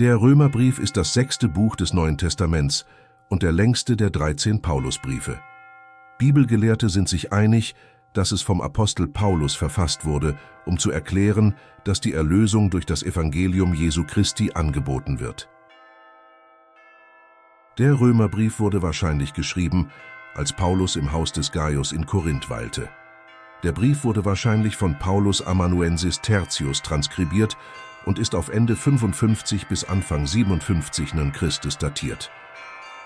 Der Römerbrief ist das sechste Buch des Neuen Testaments und der längste der 13 Paulusbriefe. Bibelgelehrte sind sich einig, dass es vom Apostel Paulus verfasst wurde, um zu erklären, dass die Erlösung durch das Evangelium Jesu Christi angeboten wird. Der Römerbrief wurde wahrscheinlich geschrieben, als Paulus im Haus des Gaius in Korinth weilte. Der Brief wurde wahrscheinlich von Paulus Amanuensis Tertius transkribiert und ist auf Ende 55 bis Anfang 57 n. Christus datiert.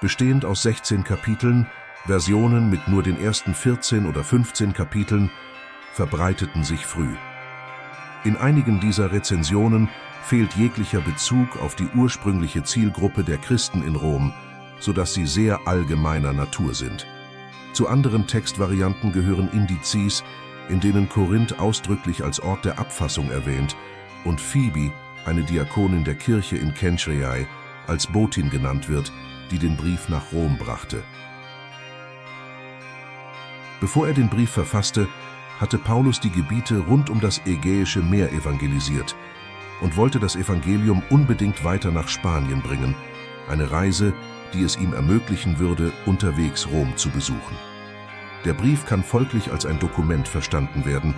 Bestehend aus 16 Kapiteln, Versionen mit nur den ersten 14 oder 15 Kapiteln, verbreiteten sich früh. In einigen dieser Rezensionen fehlt jeglicher Bezug auf die ursprüngliche Zielgruppe der Christen in Rom, sodass sie sehr allgemeiner Natur sind. Zu anderen Textvarianten gehören Indizes, in denen Korinth ausdrücklich als Ort der Abfassung erwähnt und Phoebe, eine Diakonin der Kirche in Kenchreae, als Botin genannt wird, die den Brief nach Rom brachte. Bevor er den Brief verfasste, hatte Paulus die Gebiete rund um das Ägäische Meer evangelisiert und wollte das Evangelium unbedingt weiter nach Spanien bringen, eine Reise, die es ihm ermöglichen würde, unterwegs Rom zu besuchen. Der Brief kann folglich als ein Dokument verstanden werden,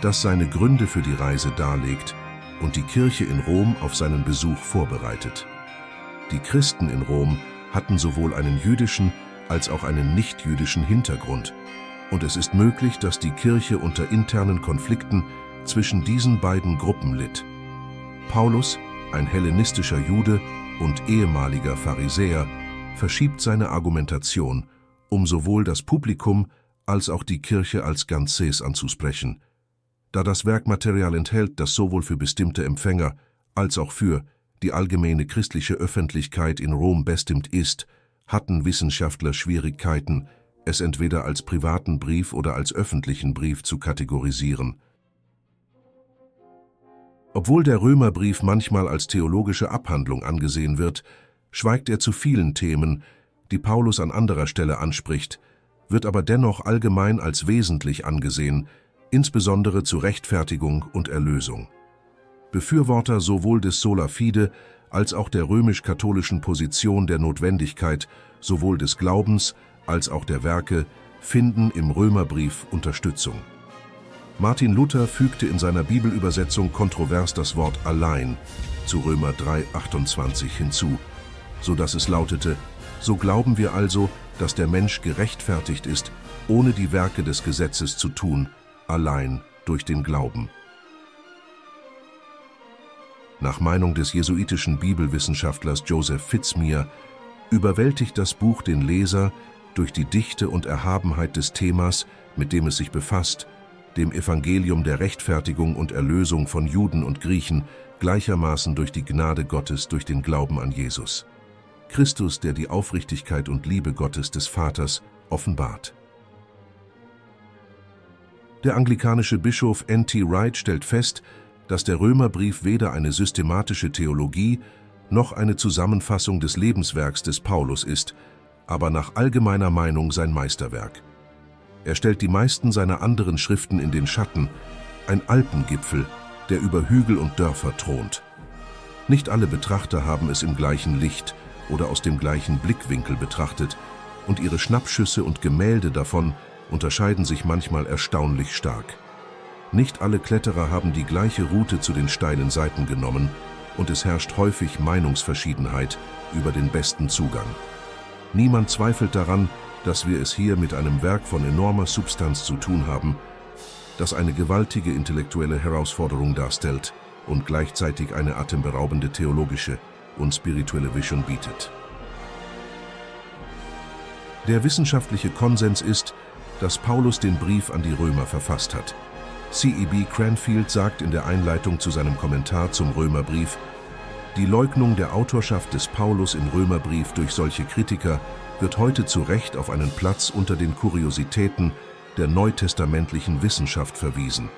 das seine Gründe für die Reise darlegt und die Kirche in Rom auf seinen Besuch vorbereitet. Die Christen in Rom hatten sowohl einen jüdischen als auch einen nichtjüdischen Hintergrund, und es ist möglich, dass die Kirche unter internen Konflikten zwischen diesen beiden Gruppen litt. Paulus, ein hellenistischer Jude und ehemaliger Pharisäer, verschiebt seine Argumentation, um sowohl das Publikum als auch die Kirche als Ganzes anzusprechen, da das Werkmaterial enthält, das sowohl für bestimmte Empfänger als auch für die allgemeine christliche Öffentlichkeit in Rom bestimmt ist, hatten Wissenschaftler Schwierigkeiten, es entweder als privaten Brief oder als öffentlichen Brief zu kategorisieren. Obwohl der Römerbrief manchmal als theologische Abhandlung angesehen wird, schweigt er zu vielen Themen, die Paulus an anderer Stelle anspricht, wird aber dennoch allgemein als wesentlich angesehen, insbesondere zur Rechtfertigung und Erlösung. Befürworter sowohl des Sola Fide als auch der römisch-katholischen Position der Notwendigkeit sowohl des Glaubens als auch der Werke finden im Römerbrief Unterstützung. Martin Luther fügte in seiner Bibelübersetzung kontrovers das Wort allein zu Römer 3,28 hinzu, so dass es lautete, so glauben wir also, dass der Mensch gerechtfertigt ist, ohne die Werke des Gesetzes zu tun, allein durch den Glauben. Nach Meinung des jesuitischen Bibelwissenschaftlers Joseph Fitzmere überwältigt das Buch den Leser durch die Dichte und Erhabenheit des Themas, mit dem es sich befasst, dem Evangelium der Rechtfertigung und Erlösung von Juden und Griechen, gleichermaßen durch die Gnade Gottes durch den Glauben an Jesus. Christus, der die Aufrichtigkeit und Liebe Gottes des Vaters offenbart. Der anglikanische Bischof N.T. Wright stellt fest, dass der Römerbrief weder eine systematische Theologie noch eine Zusammenfassung des Lebenswerks des Paulus ist, aber nach allgemeiner Meinung sein Meisterwerk. Er stellt die meisten seiner anderen Schriften in den Schatten, ein Alpengipfel, der über Hügel und Dörfer thront. Nicht alle Betrachter haben es im gleichen Licht oder aus dem gleichen Blickwinkel betrachtet, und ihre Schnappschüsse und Gemälde davon unterscheiden sich manchmal erstaunlich stark. Nicht alle Kletterer haben die gleiche Route zu den steilen Seiten genommen, und es herrscht häufig Meinungsverschiedenheit über den besten Zugang. Niemand zweifelt daran, dass wir es hier mit einem Werk von enormer Substanz zu tun haben, das eine gewaltige intellektuelle Herausforderung darstellt und gleichzeitig eine atemberaubende theologische und spirituelle Vision bietet. Der wissenschaftliche Konsens ist, dass Paulus den Brief an die Römer verfasst hat. C.E.B. Cranfield sagt in der Einleitung zu seinem Kommentar zum Römerbrief, die Leugnung der Autorschaft des Paulus im Römerbrief durch solche Kritiker wird heute zu Recht auf einen Platz unter den Kuriositäten der neutestamentlichen Wissenschaft verwiesen.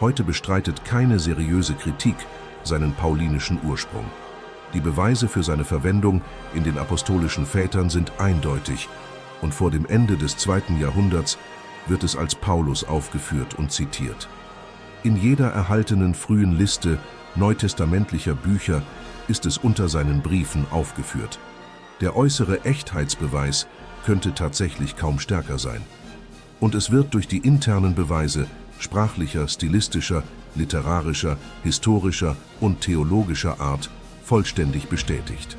Heute bestreitet keine seriöse Kritik seinen paulinischen Ursprung. Die Beweise für seine Verwendung in den apostolischen Vätern sind eindeutig und vor dem Ende des zweiten Jahrhunderts wird es als Paulus aufgeführt und zitiert. In jeder erhaltenen frühen Liste neutestamentlicher Bücher ist es unter seinen Briefen aufgeführt. Der äußere Echtheitsbeweis könnte tatsächlich kaum stärker sein. Und es wird durch die internen Beweise sprachlicher, stilistischer, literarischer, historischer und theologischer Art vollständig bestätigt.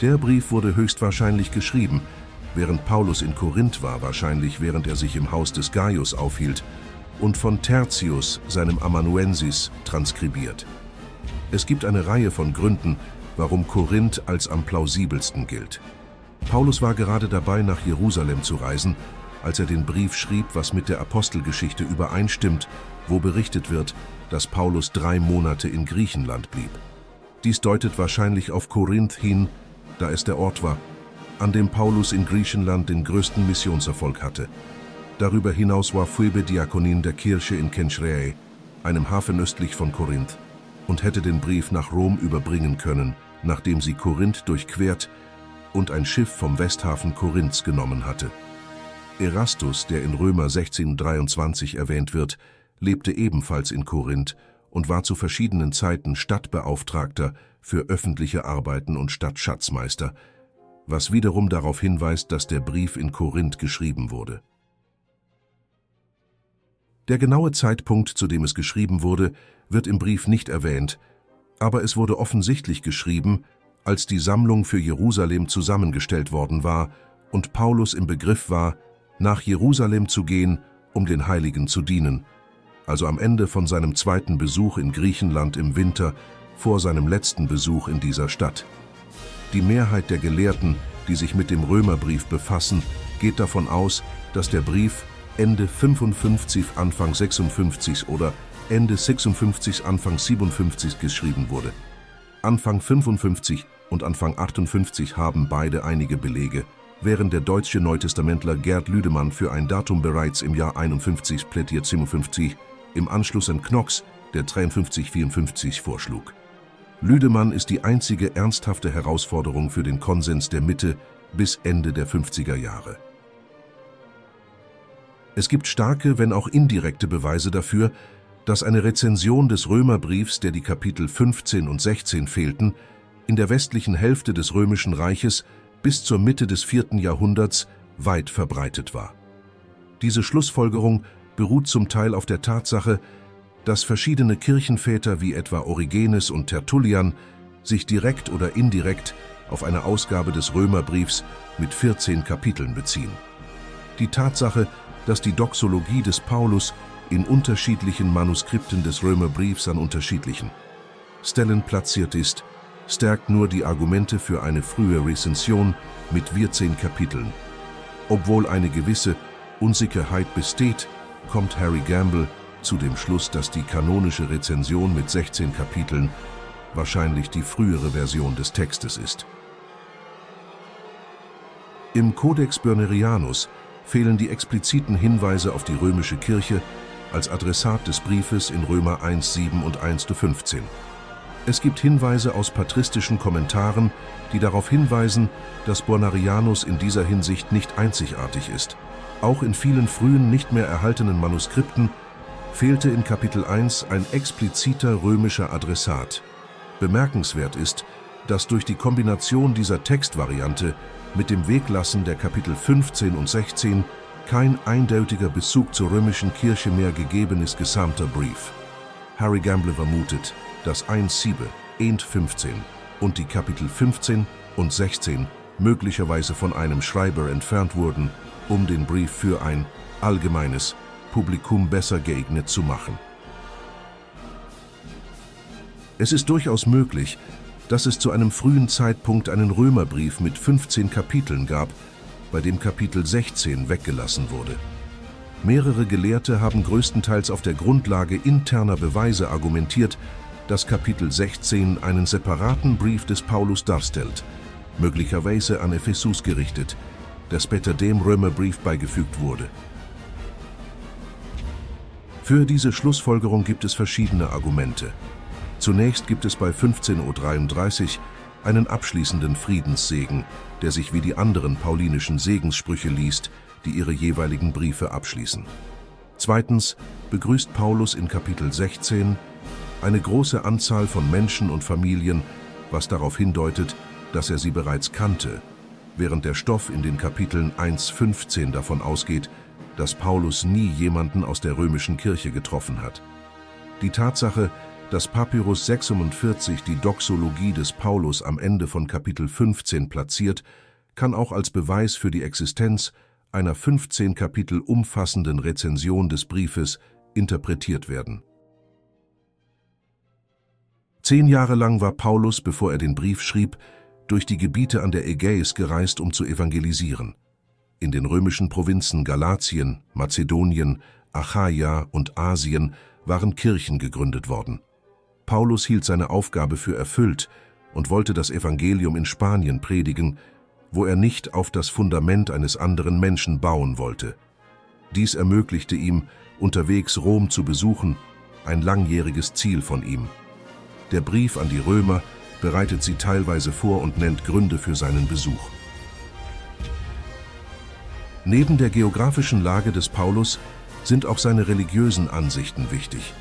Der Brief wurde höchstwahrscheinlich geschrieben, während Paulus in Korinth war, wahrscheinlich während er sich im Haus des Gaius aufhielt, und von Tertius, seinem Amanuensis, transkribiert. Es gibt eine Reihe von Gründen, warum Korinth als am plausibelsten gilt. Paulus war gerade dabei, nach Jerusalem zu reisen, als er den Brief schrieb, was mit der Apostelgeschichte übereinstimmt, wo berichtet wird, dass Paulus drei Monate in Griechenland blieb. Dies deutet wahrscheinlich auf Korinth hin, da es der Ort war, an dem Paulus in Griechenland den größten Missionserfolg hatte. Darüber hinaus war Phoebe Diakonin der Kirche in Kenchreae, einem Hafen östlich von Korinth, und hätte den Brief nach Rom überbringen können, nachdem sie Korinth durchquert und ein Schiff vom Westhafen Korinths genommen hatte. Erastus, der in Römer 1623 erwähnt wird, lebte ebenfalls in Korinth und war zu verschiedenen Zeiten Stadtbeauftragter für öffentliche Arbeiten und Stadtschatzmeister, was wiederum darauf hinweist, dass der Brief in Korinth geschrieben wurde. Der genaue Zeitpunkt, zu dem es geschrieben wurde, wird im Brief nicht erwähnt, aber es wurde offensichtlich geschrieben, als die Sammlung für Jerusalem zusammengestellt worden war und Paulus im Begriff war, nach Jerusalem zu gehen, um den Heiligen zu dienen, also am Ende von seinem zweiten Besuch in Griechenland im Winter, vor seinem letzten Besuch in dieser Stadt. Die Mehrheit der Gelehrten, die sich mit dem Römerbrief befassen, geht davon aus, dass der Brief Ende 55, Anfang 56 oder Ende 56, Anfang 57 geschrieben wurde. Anfang 55 und Anfang 58 haben beide einige Belege, während der deutsche Neutestamentler Gerd Lüdemann für ein Datum bereits im Jahr 51 plädiert 57, im Anschluss an Knox, der 53-54 vorschlug. Lüdemann ist die einzige ernsthafte Herausforderung für den Konsens der Mitte bis Ende der 50er Jahre. Es gibt starke, wenn auch indirekte Beweise dafür, dass eine Rezension des Römerbriefs, der die Kapitel 15 und 16 fehlten, in der westlichen Hälfte des Römischen Reiches bis zur Mitte des vierten Jahrhunderts weit verbreitet war. Diese Schlussfolgerung beruht zum Teil auf der Tatsache, dass verschiedene Kirchenväter wie etwa Origenes und Tertullian sich direkt oder indirekt auf eine Ausgabe des Römerbriefs mit 14 Kapiteln beziehen. Die Tatsache, dass die Doxologie des Paulus in unterschiedlichen Manuskripten des Römerbriefs an unterschiedlichen Stellen platziert ist, stärkt nur die Argumente für eine frühe Rezension mit 14 Kapiteln. Obwohl eine gewisse Unsicherheit besteht, kommt Harry Gamble zu dem Schluss, dass die kanonische Rezension mit 16 Kapiteln wahrscheinlich die frühere Version des Textes ist. Im Codex Bernerianus fehlen die expliziten Hinweise auf die römische Kirche als Adressat des Briefes in Römer 1,7 und 1,15. Es gibt Hinweise aus patristischen Kommentaren, die darauf hinweisen, dass Bornarianus in dieser Hinsicht nicht einzigartig ist. Auch in vielen frühen, nicht mehr erhaltenen Manuskripten fehlte in Kapitel 1 ein expliziter römischer Adressat. Bemerkenswert ist, dass durch die Kombination dieser Textvariante mit dem Weglassen der Kapitel 15 und 16 kein eindeutiger Bezug zur römischen Kirche mehr gegeben ist gesamter Brief. Harry Gamble vermutet, dass 1 Siebe, Ent 15 und die Kapitel 15 und 16 möglicherweise von einem Schreiber entfernt wurden, um den Brief für ein allgemeines Publikum besser geeignet zu machen. Es ist durchaus möglich, dass es zu einem frühen Zeitpunkt einen Römerbrief mit 15 Kapiteln gab, bei dem Kapitel 16 weggelassen wurde. Mehrere Gelehrte haben größtenteils auf der Grundlage interner Beweise argumentiert, dass Kapitel 16 einen separaten Brief des Paulus darstellt, möglicherweise an Ephesus gerichtet, der später dem Römerbrief beigefügt wurde. Für diese Schlussfolgerung gibt es verschiedene Argumente. Zunächst gibt es bei 15.33 Uhr einen abschließenden Friedenssegen, der sich wie die anderen paulinischen Segenssprüche liest, die ihre jeweiligen Briefe abschließen. Zweitens begrüßt Paulus in Kapitel 16 Eine große Anzahl von Menschen und Familien, was darauf hindeutet, dass er sie bereits kannte, während der Stoff in den Kapiteln 1.15 davon ausgeht, dass Paulus nie jemanden aus der römischen Kirche getroffen hat. Die Tatsache, dass Papyrus 46 die Doxologie des Paulus am Ende von Kapitel 15 platziert, kann auch als Beweis für die Existenz einer 15 Kapitel umfassenden Rezension des Briefes interpretiert werden. Zehn Jahre lang war Paulus, bevor er den Brief schrieb, durch die Gebiete an der Ägäis gereist, um zu evangelisieren. In den römischen Provinzen Galatien, Mazedonien, Achaia und Asien waren Kirchen gegründet worden. Paulus hielt seine Aufgabe für erfüllt und wollte das Evangelium in Spanien predigen, wo er nicht auf das Fundament eines anderen Menschen bauen wollte. Dies ermöglichte ihm, unterwegs Rom zu besuchen, ein langjähriges Ziel von ihm. Der Brief an die Römer bereitet sie teilweise vor und nennt Gründe für seinen Besuch. Neben der geografischen Lage des Paulus sind auch seine religiösen Ansichten wichtig.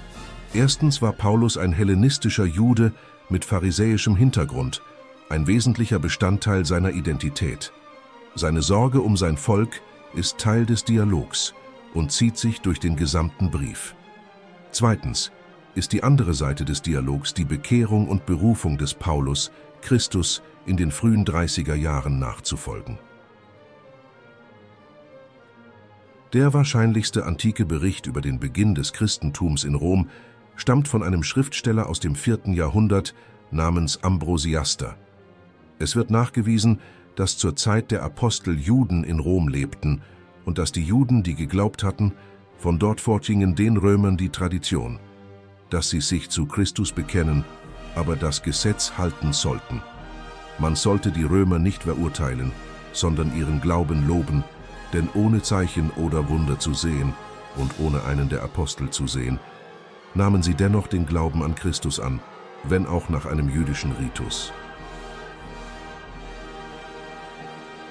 Erstens war Paulus ein hellenistischer Jude mit pharisäischem Hintergrund, ein wesentlicher Bestandteil seiner Identität. Seine Sorge um sein Volk ist Teil des Dialogs und zieht sich durch den gesamten Brief. Zweitens ist die andere Seite des Dialogs die Bekehrung und Berufung des Paulus, Christus in den frühen 30er Jahren nachzufolgen. Der wahrscheinlichste antike Bericht über den Beginn des Christentums in Rom stammt von einem Schriftsteller aus dem vierten Jahrhundert namens Ambrosiaster. Es wird nachgewiesen, dass zur Zeit der Apostel Juden in Rom lebten und dass die Juden, die geglaubt hatten, von dort fortgingen den Römern die Tradition, dass sie sich zu Christus bekennen, aber das Gesetz halten sollten. Man sollte die Römer nicht verurteilen, sondern ihren Glauben loben, denn ohne Zeichen oder Wunder zu sehen und ohne einen der Apostel zu sehen, nahmen sie dennoch den Glauben an Christus an, wenn auch nach einem jüdischen Ritus.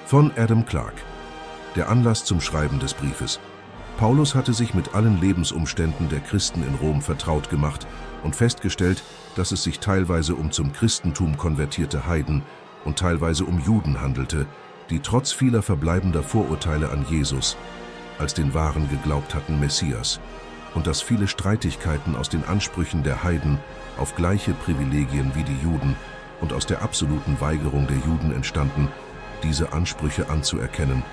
Von Adam Clark Der Anlass zum Schreiben des Briefes Paulus hatte sich mit allen Lebensumständen der Christen in Rom vertraut gemacht und festgestellt, dass es sich teilweise um zum Christentum konvertierte Heiden und teilweise um Juden handelte, die trotz vieler verbleibender Vorurteile an Jesus als den wahren geglaubt hatten Messias und dass viele Streitigkeiten aus den Ansprüchen der Heiden auf gleiche Privilegien wie die Juden und aus der absoluten Weigerung der Juden entstanden, diese Ansprüche anzuerkennen.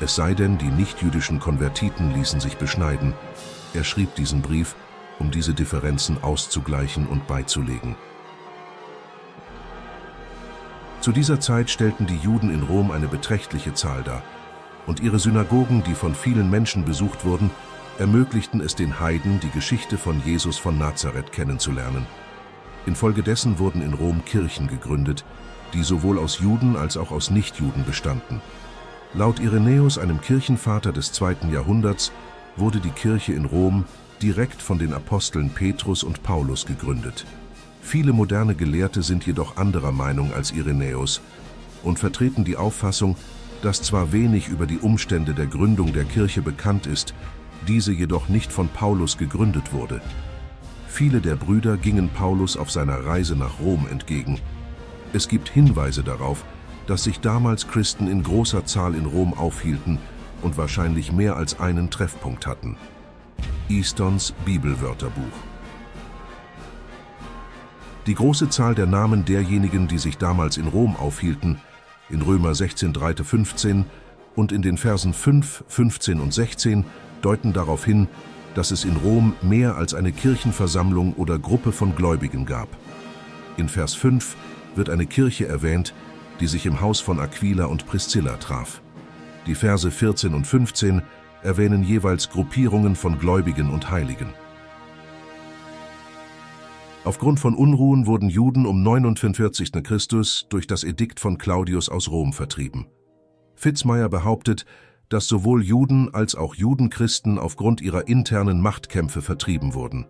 Es sei denn, die nichtjüdischen Konvertiten ließen sich beschneiden. Er schrieb diesen Brief, um diese Differenzen auszugleichen und beizulegen. Zu dieser Zeit stellten die Juden in Rom eine beträchtliche Zahl dar, und ihre Synagogen, die von vielen Menschen besucht wurden, ermöglichten es den Heiden, die Geschichte von Jesus von Nazareth kennenzulernen. Infolgedessen wurden in Rom Kirchen gegründet, die sowohl aus Juden als auch aus Nichtjuden bestanden. Laut Irenäus, einem Kirchenvater des zweiten Jahrhunderts, wurde die Kirche in Rom direkt von den Aposteln Petrus und Paulus gegründet. Viele moderne Gelehrte sind jedoch anderer Meinung als Irenäus und vertreten die Auffassung, dass zwar wenig über die Umstände der Gründung der Kirche bekannt ist, diese jedoch nicht von Paulus gegründet wurde. Viele der Brüder gingen Paulus auf seiner Reise nach Rom entgegen. Es gibt Hinweise darauf, dass sich damals Christen in großer Zahl in Rom aufhielten und wahrscheinlich mehr als einen Treffpunkt hatten. Eastons Bibelwörterbuch Die große Zahl der Namen derjenigen, die sich damals in Rom aufhielten, in Römer 16, 15 und in den Versen 5, 15 und 16 deuten darauf hin, dass es in Rom mehr als eine Kirchenversammlung oder Gruppe von Gläubigen gab. In Vers 5 wird eine Kirche erwähnt, die sich im Haus von Aquila und Priscilla traf. Die Verse 14 und 15 erwähnen jeweils Gruppierungen von Gläubigen und Heiligen. Aufgrund von Unruhen wurden Juden um 49. Christus durch das Edikt von Claudius aus Rom vertrieben. Fitzmeier behauptet, dass sowohl Juden als auch Judenchristen aufgrund ihrer internen Machtkämpfe vertrieben wurden.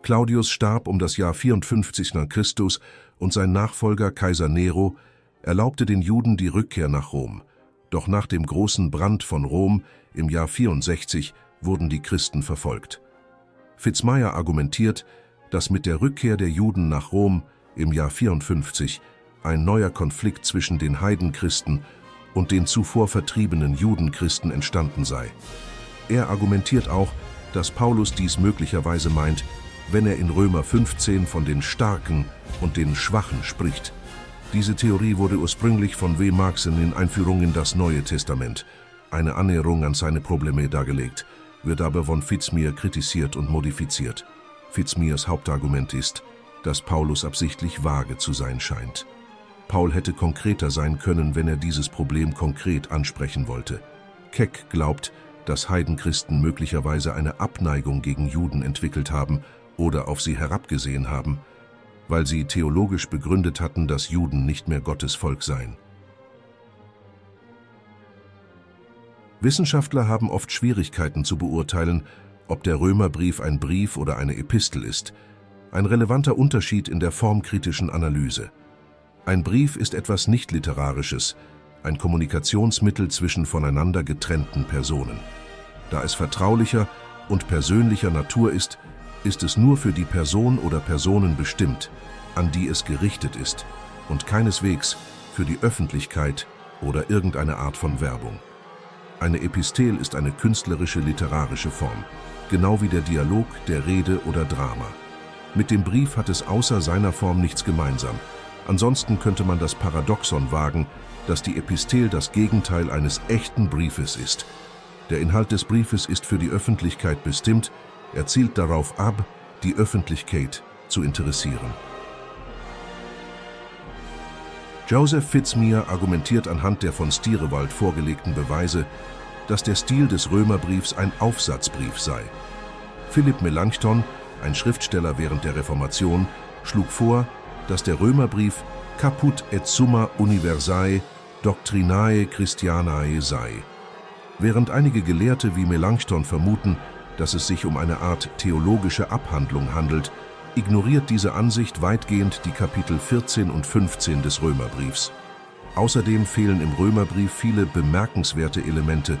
Claudius starb um das Jahr 54 nach Christus und sein Nachfolger Kaiser Nero erlaubte den Juden die Rückkehr nach Rom. Doch nach dem großen Brand von Rom im Jahr 64 wurden die Christen verfolgt. Fitzmeier argumentiert, dass mit der Rückkehr der Juden nach Rom im Jahr 54 ein neuer Konflikt zwischen den Heidenchristen und den zuvor vertriebenen Judenchristen entstanden sei. Er argumentiert auch, dass Paulus dies möglicherweise meint, wenn er in Römer 15 von den Starken und den Schwachen spricht. Diese Theorie wurde ursprünglich von W. Marxen in Einführung in das Neue Testament, eine Annäherung an seine Probleme dargelegt, wird aber von Fitzmir kritisiert und modifiziert. Fitzmirs Hauptargument ist, dass Paulus absichtlich vage zu sein scheint. Paul hätte konkreter sein können, wenn er dieses Problem konkret ansprechen wollte. Keck glaubt, dass Heidenchristen möglicherweise eine Abneigung gegen Juden entwickelt haben oder auf sie herabgesehen haben, weil sie theologisch begründet hatten, dass Juden nicht mehr Gottes Volk seien. Wissenschaftler haben oft Schwierigkeiten zu beurteilen, ob der Römerbrief ein Brief oder eine Epistel ist, ein relevanter Unterschied in der formkritischen Analyse. Ein Brief ist etwas Nicht-Literarisches, ein Kommunikationsmittel zwischen voneinander getrennten Personen. Da es vertraulicher und persönlicher Natur ist, ist es nur für die Person oder Personen bestimmt, an die es gerichtet ist und keineswegs für die Öffentlichkeit oder irgendeine Art von Werbung. Eine Epistel ist eine künstlerische literarische Form, genau wie der Dialog, der Rede oder Drama. Mit dem Brief hat es außer seiner Form nichts gemeinsam. Ansonsten könnte man das Paradoxon wagen, dass die Epistel das Gegenteil eines echten Briefes ist. Der Inhalt des Briefes ist für die Öffentlichkeit bestimmt, er zielt darauf ab, die Öffentlichkeit zu interessieren. Joseph Fitzmere argumentiert anhand der von Stierewald vorgelegten Beweise, dass der Stil des Römerbriefs ein Aufsatzbrief sei. Philipp Melanchthon, ein Schriftsteller während der Reformation, schlug vor, dass der Römerbrief Caput et Summa Universae Doctrinae Christianae sei. Während einige Gelehrte wie Melanchthon vermuten, dass es sich um eine Art theologische Abhandlung handelt, ignoriert diese Ansicht weitgehend die Kapitel 14 und 15 des Römerbriefs. Außerdem fehlen im Römerbrief viele bemerkenswerte Elemente,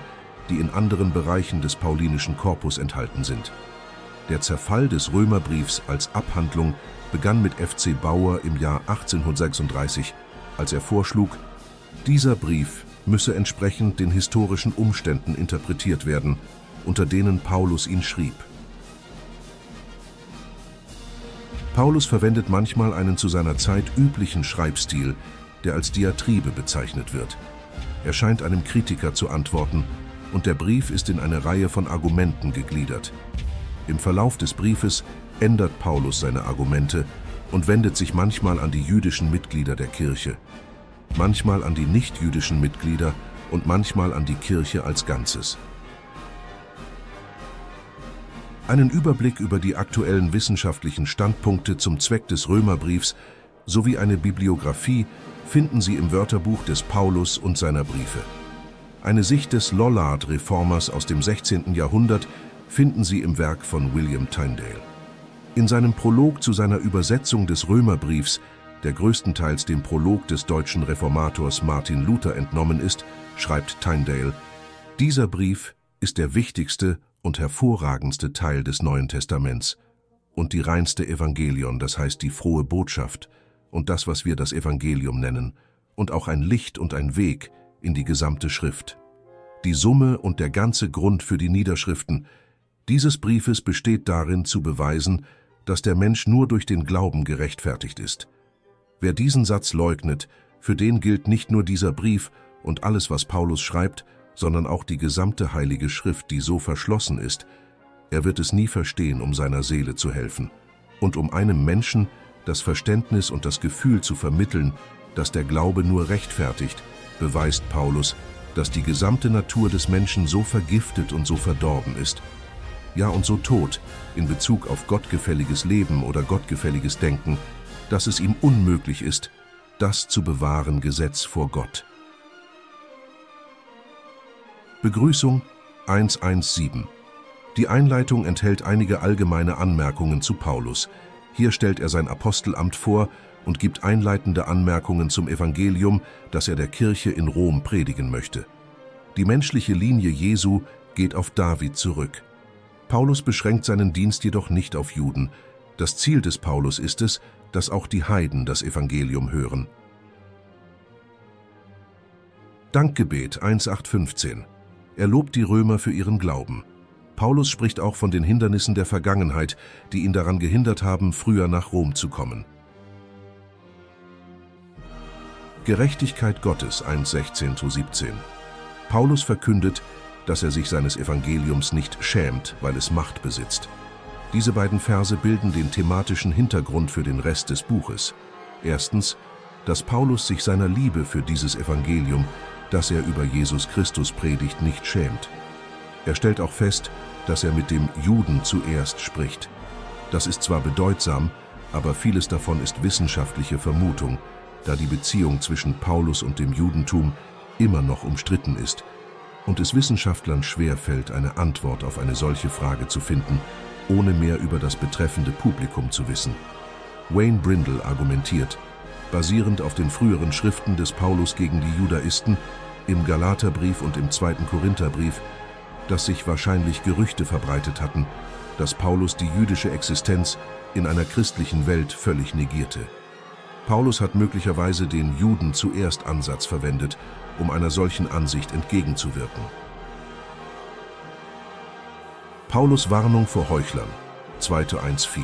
die in anderen Bereichen des paulinischen Korpus enthalten sind. Der Zerfall des Römerbriefs als Abhandlung begann mit FC Bauer im Jahr 1836, als er vorschlug, dieser Brief müsse entsprechend den historischen Umständen interpretiert werden, unter denen Paulus ihn schrieb. Paulus verwendet manchmal einen zu seiner Zeit üblichen Schreibstil, der als Diatribe bezeichnet wird. Er scheint einem Kritiker zu antworten und der Brief ist in eine Reihe von Argumenten gegliedert. Im Verlauf des Briefes ändert Paulus seine Argumente und wendet sich manchmal an die jüdischen Mitglieder der Kirche, manchmal an die nichtjüdischen Mitglieder und manchmal an die Kirche als Ganzes. Einen Überblick über die aktuellen wissenschaftlichen Standpunkte zum Zweck des Römerbriefs sowie eine Bibliografie finden Sie im Wörterbuch des Paulus und seiner Briefe. Eine Sicht des Lollard-Reformers aus dem 16. Jahrhundert finden Sie im Werk von William Tyndale. In seinem Prolog zu seiner Übersetzung des Römerbriefs, der größtenteils dem Prolog des deutschen Reformators Martin Luther entnommen ist, schreibt Tyndale, dieser Brief ist der wichtigste und hervorragendste Teil des Neuen Testaments und die reinste Evangelion, das heißt die frohe Botschaft und das, was wir das Evangelium nennen, und auch ein Licht und ein Weg in die gesamte Schrift. Die Summe und der ganze Grund für die Niederschriften dieses Briefes besteht darin, zu beweisen, dass der Mensch nur durch den Glauben gerechtfertigt ist. Wer diesen Satz leugnet, für den gilt nicht nur dieser Brief und alles, was Paulus schreibt, sondern auch die gesamte Heilige Schrift, die so verschlossen ist. Er wird es nie verstehen, um seiner Seele zu helfen und um einem Menschen das Verständnis und das Gefühl zu vermitteln, dass der Glaube nur rechtfertigt, beweist Paulus, dass die gesamte Natur des Menschen so vergiftet und so verdorben ist, ja und so tot in Bezug auf gottgefälliges Leben oder gottgefälliges Denken, dass es ihm unmöglich ist, das zu bewahren Gesetz vor Gott. Begrüßung 117 Die Einleitung enthält einige allgemeine Anmerkungen zu Paulus. Hier stellt er sein Apostelamt vor und gibt einleitende Anmerkungen zum Evangelium, das er der Kirche in Rom predigen möchte. Die menschliche Linie Jesu geht auf David zurück. Paulus beschränkt seinen Dienst jedoch nicht auf Juden. Das Ziel des Paulus ist es, dass auch die Heiden das Evangelium hören. Dankgebet 1.8.15 Er lobt die Römer für ihren Glauben. Paulus spricht auch von den Hindernissen der Vergangenheit, die ihn daran gehindert haben, früher nach Rom zu kommen. Gerechtigkeit Gottes 1.16-17 Paulus verkündet, dass er sich seines Evangeliums nicht schämt, weil es Macht besitzt. Diese beiden Verse bilden den thematischen Hintergrund für den Rest des Buches. Erstens, dass Paulus sich seiner Liebe für dieses Evangelium, das er über Jesus Christus predigt, nicht schämt. Er stellt auch fest, dass er mit dem Juden zuerst spricht. Das ist zwar bedeutsam, aber vieles davon ist wissenschaftliche Vermutung, da die Beziehung zwischen Paulus und dem Judentum immer noch umstritten ist und es Wissenschaftlern schwerfällt, eine Antwort auf eine solche Frage zu finden, ohne mehr über das betreffende Publikum zu wissen. Wayne Brindle argumentiert, basierend auf den früheren Schriften des Paulus gegen die Judaisten, im Galaterbrief und im zweiten Korintherbrief, dass sich wahrscheinlich Gerüchte verbreitet hatten, dass Paulus die jüdische Existenz in einer christlichen Welt völlig negierte. Paulus hat möglicherweise den Juden zuerst Ansatz verwendet, um einer solchen Ansicht entgegenzuwirken. Paulus Warnung vor Heuchlern 2. 1.4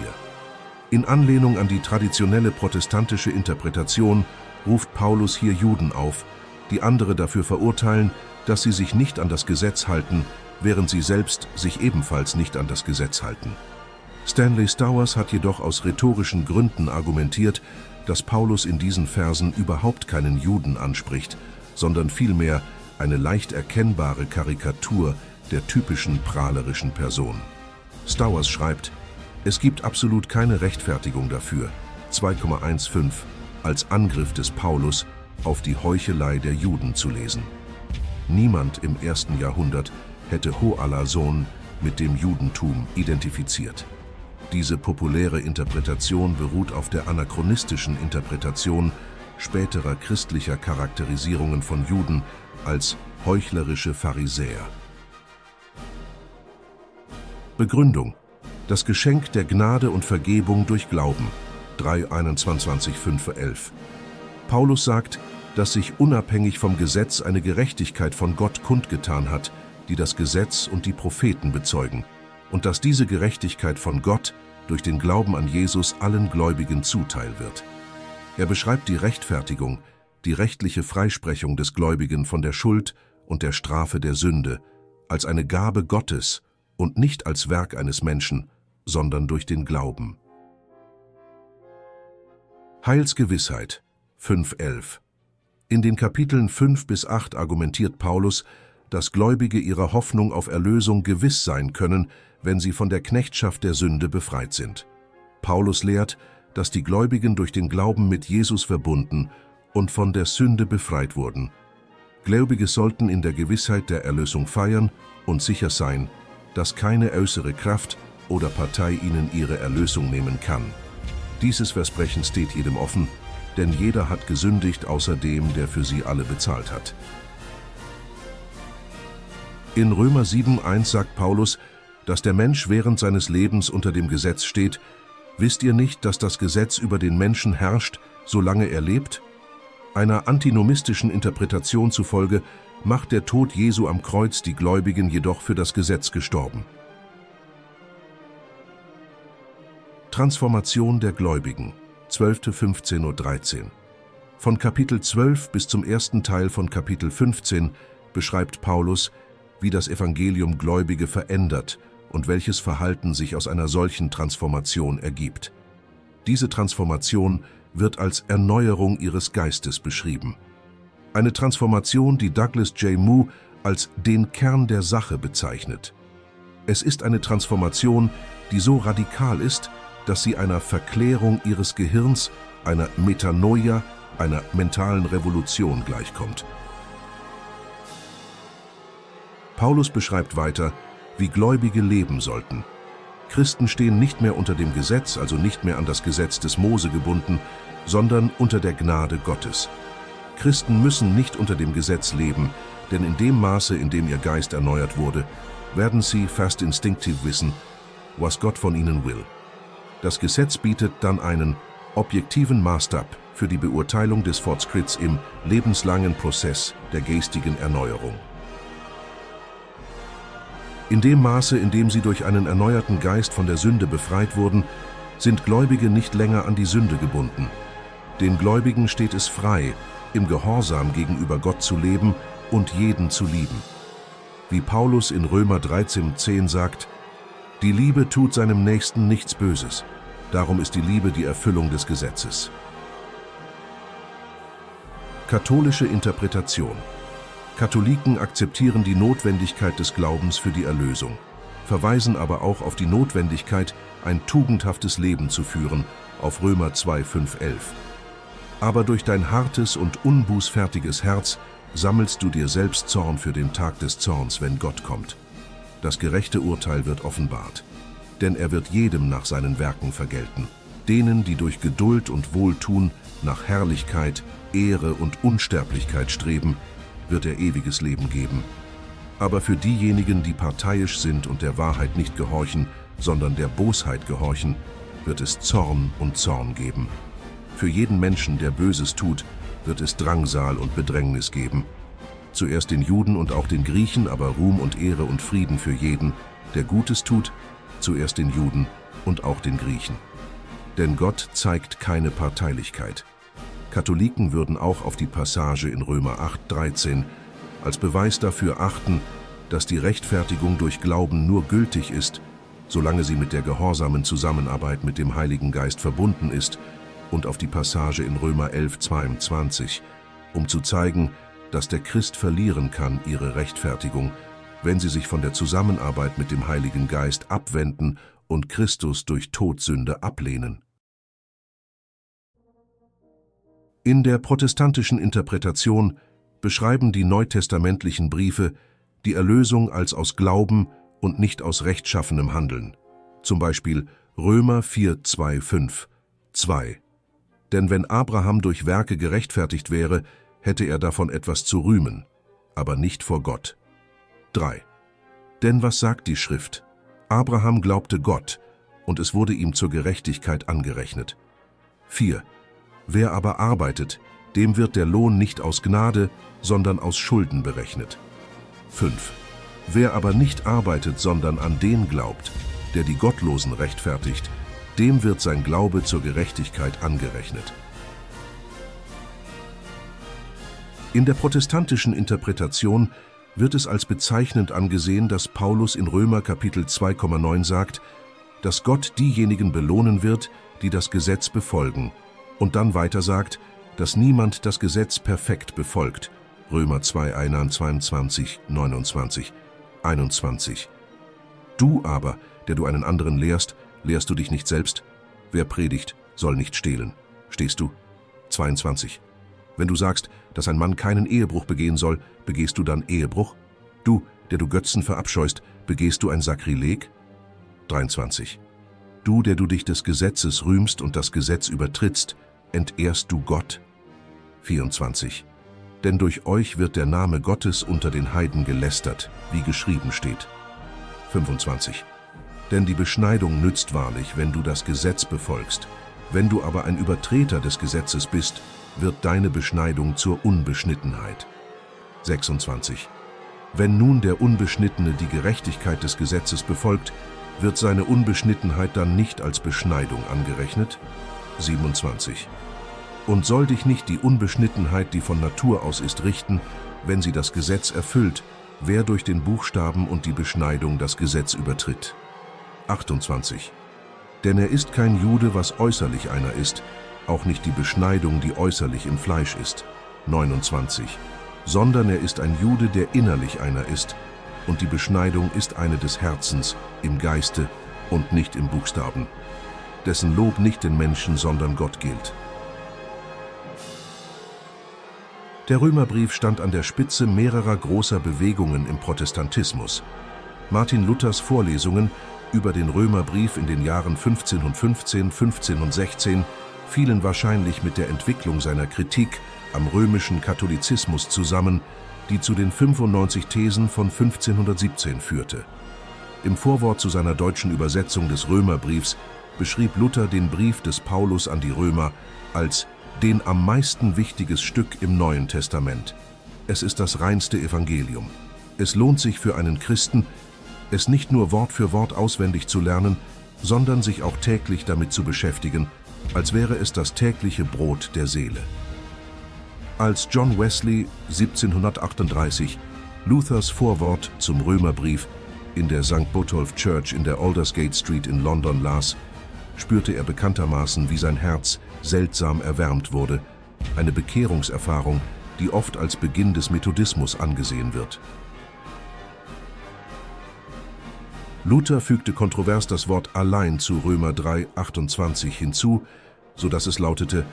In Anlehnung an die traditionelle protestantische Interpretation ruft Paulus hier Juden auf, die andere dafür verurteilen, dass sie sich nicht an das Gesetz halten, während sie selbst sich ebenfalls nicht an das Gesetz halten. Stanley Stowers hat jedoch aus rhetorischen Gründen argumentiert, dass Paulus in diesen Versen überhaupt keinen Juden anspricht, sondern vielmehr eine leicht erkennbare Karikatur der typischen prahlerischen Person. Stowers schreibt, es gibt absolut keine Rechtfertigung dafür, 2,15 als Angriff des Paulus auf die Heuchelei der Juden zu lesen. Niemand im ersten Jahrhundert hätte Hoalason mit dem Judentum identifiziert. Diese populäre Interpretation beruht auf der anachronistischen Interpretation späterer christlicher Charakterisierungen von Juden als heuchlerische Pharisäer. Begründung Das Geschenk der Gnade und Vergebung durch Glauben 3.21.5.11 Paulus sagt, dass sich unabhängig vom Gesetz eine Gerechtigkeit von Gott kundgetan hat, die das Gesetz und die Propheten bezeugen, und dass diese Gerechtigkeit von Gott durch den Glauben an Jesus allen Gläubigen zuteil wird. Er beschreibt die Rechtfertigung, die rechtliche Freisprechung des Gläubigen von der Schuld und der Strafe der Sünde, als eine Gabe Gottes und nicht als Werk eines Menschen, sondern durch den Glauben. Heilsgewissheit 5.11 In den Kapiteln 5 bis 8 argumentiert Paulus, dass Gläubige ihrer Hoffnung auf Erlösung gewiss sein können, wenn sie von der Knechtschaft der Sünde befreit sind. Paulus lehrt, dass die Gläubigen durch den Glauben mit Jesus verbunden und von der Sünde befreit wurden. Gläubige sollten in der Gewissheit der Erlösung feiern und sicher sein, dass keine äußere Kraft oder Partei ihnen ihre Erlösung nehmen kann. Dieses Versprechen steht jedem offen, denn jeder hat gesündigt außer dem, der für sie alle bezahlt hat. In Römer 7.1 sagt Paulus, dass der Mensch während seines Lebens unter dem Gesetz steht, wisst ihr nicht, dass das Gesetz über den Menschen herrscht, solange er lebt? Einer antinomistischen Interpretation zufolge macht der Tod Jesu am Kreuz die Gläubigen jedoch für das Gesetz gestorben. Transformation der Gläubigen 12. 15.13 Uhr Von Kapitel 12 bis zum ersten Teil von Kapitel 15 beschreibt Paulus, wie das Evangelium Gläubige verändert und welches Verhalten sich aus einer solchen Transformation ergibt. Diese Transformation wird als Erneuerung ihres Geistes beschrieben. Eine Transformation, die Douglas J. Moo als den Kern der Sache bezeichnet. Es ist eine Transformation, die so radikal ist, dass sie einer Verklärung ihres Gehirns, einer Metanoia, einer mentalen Revolution gleichkommt. Paulus beschreibt weiter, wie Gläubige leben sollten. Christen stehen nicht mehr unter dem Gesetz, also nicht mehr an das Gesetz des Mose gebunden, sondern unter der Gnade Gottes. Christen müssen nicht unter dem Gesetz leben, denn in dem Maße, in dem ihr Geist erneuert wurde, werden sie fast instinktiv wissen, was Gott von ihnen will. Das Gesetz bietet dann einen objektiven Maßstab für die Beurteilung des Fortschritts im lebenslangen Prozess der geistigen Erneuerung. In dem Maße, in dem sie durch einen erneuerten Geist von der Sünde befreit wurden, sind Gläubige nicht länger an die Sünde gebunden. Den Gläubigen steht es frei, im Gehorsam gegenüber Gott zu leben und jeden zu lieben. Wie Paulus in Römer 13,10 sagt, die Liebe tut seinem Nächsten nichts Böses. Darum ist die Liebe die Erfüllung des Gesetzes. Katholische Interpretation Katholiken akzeptieren die Notwendigkeit des Glaubens für die Erlösung, verweisen aber auch auf die Notwendigkeit, ein tugendhaftes Leben zu führen, auf Römer 2, 5, 11. Aber durch dein hartes und unbußfertiges Herz sammelst du dir selbst Zorn für den Tag des Zorns, wenn Gott kommt. Das gerechte Urteil wird offenbart, denn er wird jedem nach seinen Werken vergelten, denen, die durch Geduld und Wohltun nach Herrlichkeit, Ehre und Unsterblichkeit streben, wird er ewiges Leben geben. Aber für diejenigen, die parteiisch sind und der Wahrheit nicht gehorchen, sondern der Bosheit gehorchen, wird es Zorn und Zorn geben. Für jeden Menschen, der Böses tut, wird es Drangsal und Bedrängnis geben. Zuerst den Juden und auch den Griechen, aber Ruhm und Ehre und Frieden für jeden, der Gutes tut, zuerst den Juden und auch den Griechen. Denn Gott zeigt keine Parteilichkeit. Katholiken würden auch auf die Passage in Römer 8,13 als Beweis dafür achten, dass die Rechtfertigung durch Glauben nur gültig ist, solange sie mit der gehorsamen Zusammenarbeit mit dem Heiligen Geist verbunden ist, und auf die Passage in Römer 11,22, um zu zeigen, dass der Christ verlieren kann ihre Rechtfertigung, wenn sie sich von der Zusammenarbeit mit dem Heiligen Geist abwenden und Christus durch Todsünde ablehnen. In der protestantischen Interpretation beschreiben die neutestamentlichen Briefe die Erlösung als aus Glauben und nicht aus rechtschaffenem Handeln. Zum Beispiel Römer 4, 2, 5, 2. Denn wenn Abraham durch Werke gerechtfertigt wäre, hätte er davon etwas zu rühmen, aber nicht vor Gott. 3. Denn was sagt die Schrift? Abraham glaubte Gott, und es wurde ihm zur Gerechtigkeit angerechnet. 4. Wer aber arbeitet, dem wird der Lohn nicht aus Gnade, sondern aus Schulden berechnet. 5. Wer aber nicht arbeitet, sondern an den glaubt, der die Gottlosen rechtfertigt, dem wird sein Glaube zur Gerechtigkeit angerechnet. In der protestantischen Interpretation wird es als bezeichnend angesehen, dass Paulus in Römer Kapitel 2,9 sagt, dass Gott diejenigen belohnen wird, die das Gesetz befolgen und dann weiter sagt, dass niemand das Gesetz perfekt befolgt. Römer 2, 21, 29, 21. Du aber, der du einen anderen lehrst, lehrst du dich nicht selbst? Wer predigt, soll nicht stehlen. Stehst du? 22. Wenn du sagst, dass ein Mann keinen Ehebruch begehen soll, begehst du dann Ehebruch? Du, der du Götzen verabscheust, begehst du ein Sakrileg? 23. Du, der du dich des Gesetzes rühmst und das Gesetz übertrittst, entehrst du Gott? 24. Denn durch euch wird der Name Gottes unter den Heiden gelästert, wie geschrieben steht. 25. Denn die Beschneidung nützt wahrlich, wenn du das Gesetz befolgst. Wenn du aber ein Übertreter des Gesetzes bist, wird deine Beschneidung zur Unbeschnittenheit. 26. Wenn nun der Unbeschnittene die Gerechtigkeit des Gesetzes befolgt, wird seine Unbeschnittenheit dann nicht als Beschneidung angerechnet? 27. Und soll dich nicht die Unbeschnittenheit, die von Natur aus ist, richten, wenn sie das Gesetz erfüllt, wer durch den Buchstaben und die Beschneidung das Gesetz übertritt. 28. Denn er ist kein Jude, was äußerlich einer ist, auch nicht die Beschneidung, die äußerlich im Fleisch ist. 29. Sondern er ist ein Jude, der innerlich einer ist, und die Beschneidung ist eine des Herzens, im Geiste und nicht im Buchstaben dessen Lob nicht den Menschen, sondern Gott gilt. Der Römerbrief stand an der Spitze mehrerer großer Bewegungen im Protestantismus. Martin Luthers Vorlesungen über den Römerbrief in den Jahren 1515, 15 und 16 fielen wahrscheinlich mit der Entwicklung seiner Kritik am römischen Katholizismus zusammen, die zu den 95 Thesen von 1517 führte. Im Vorwort zu seiner deutschen Übersetzung des Römerbriefs beschrieb Luther den Brief des Paulus an die Römer als den am meisten wichtiges Stück im Neuen Testament. Es ist das reinste Evangelium. Es lohnt sich für einen Christen, es nicht nur Wort für Wort auswendig zu lernen, sondern sich auch täglich damit zu beschäftigen, als wäre es das tägliche Brot der Seele. Als John Wesley 1738 Luthers Vorwort zum Römerbrief in der St. Botolph Church in der Aldersgate Street in London las, spürte er bekanntermaßen, wie sein Herz seltsam erwärmt wurde, eine Bekehrungserfahrung, die oft als Beginn des Methodismus angesehen wird. Luther fügte kontrovers das Wort allein zu Römer 3, 28 hinzu, so dass es lautete,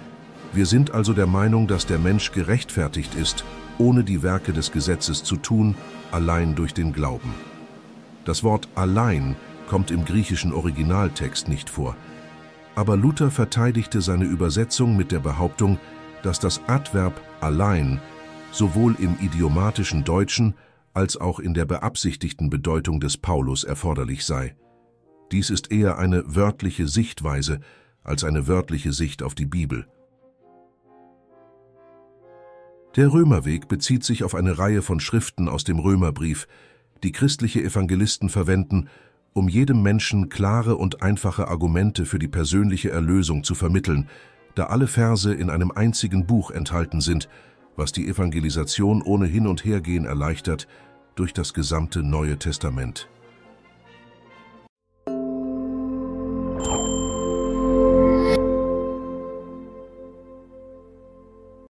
wir sind also der Meinung, dass der Mensch gerechtfertigt ist, ohne die Werke des Gesetzes zu tun, allein durch den Glauben. Das Wort allein kommt im griechischen Originaltext nicht vor, aber Luther verteidigte seine Übersetzung mit der Behauptung, dass das Adverb allein sowohl im idiomatischen Deutschen als auch in der beabsichtigten Bedeutung des Paulus erforderlich sei. Dies ist eher eine wörtliche Sichtweise als eine wörtliche Sicht auf die Bibel. Der Römerweg bezieht sich auf eine Reihe von Schriften aus dem Römerbrief, die christliche Evangelisten verwenden, um jedem Menschen klare und einfache Argumente für die persönliche Erlösung zu vermitteln, da alle Verse in einem einzigen Buch enthalten sind, was die Evangelisation ohne Hin- und Hergehen erleichtert durch das gesamte Neue Testament.